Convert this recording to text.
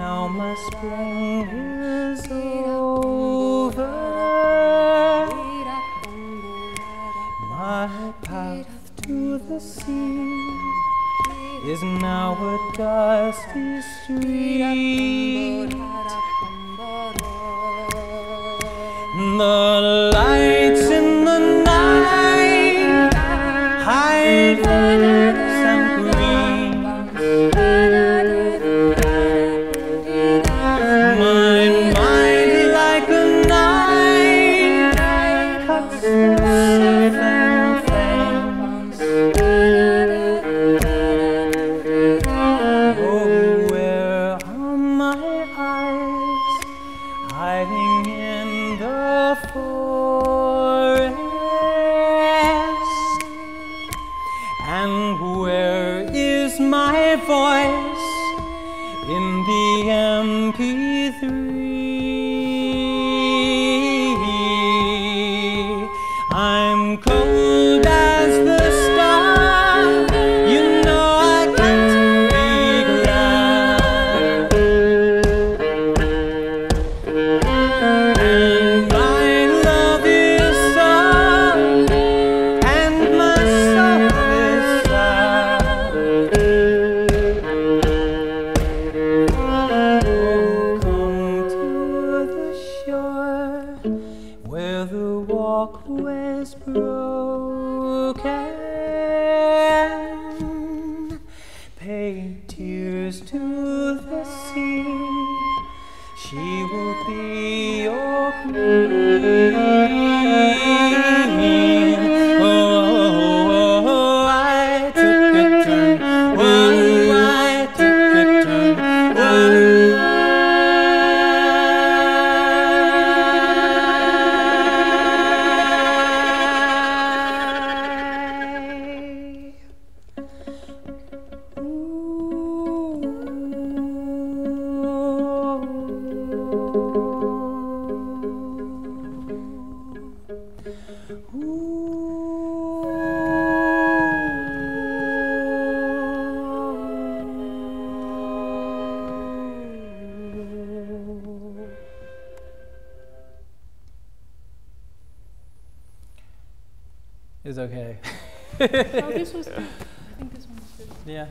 Now my spring is over. My path to the sea is now a dusty street. The light MP3. to the sea. She will It's okay. oh, this was good. I think this one's good. Yeah.